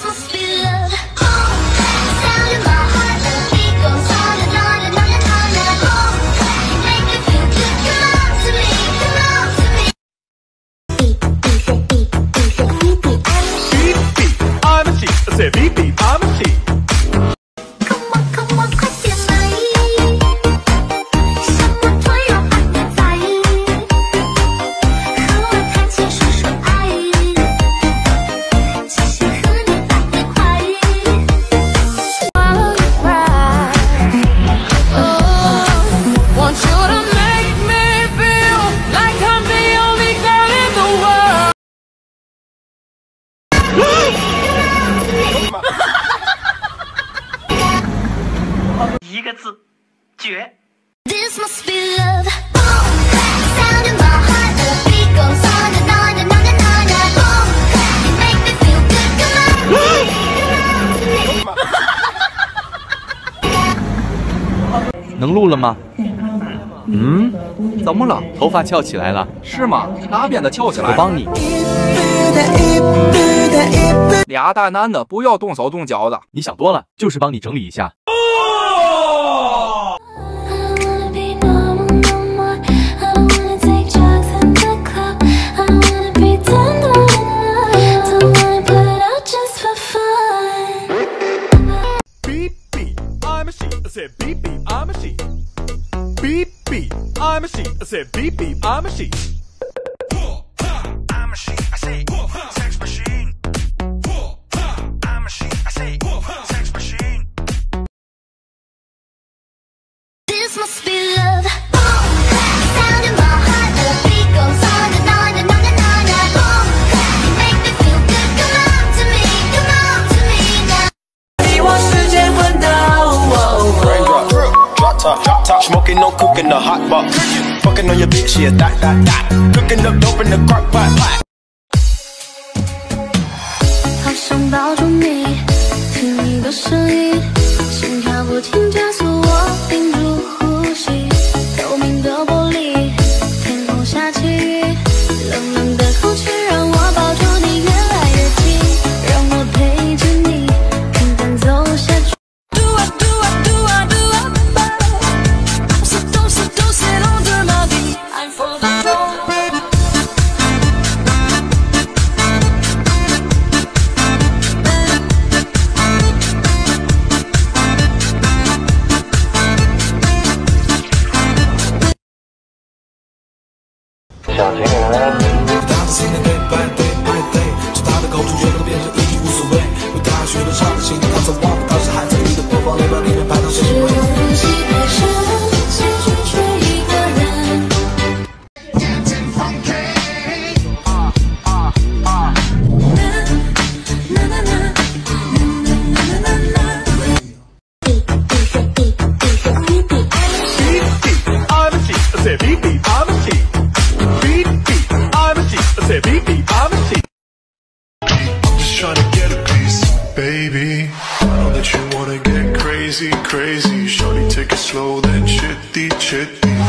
Christmas 一个字，绝。能录了吗？嗯，怎么了？头发翘起来了，是吗？拉扁的翘起来，我帮你。俩大男的不要动手动脚的，你想多了，就是帮你整理一下。a. I said beep beep, I'm a sheep. Smoking, no cooking, the hot box. Fucking on your bitch, yeah, that, that, that. Cooking up dope in the crock pot, pot. crazy, crazy. Shorty, take it slow, then chitty, chitty.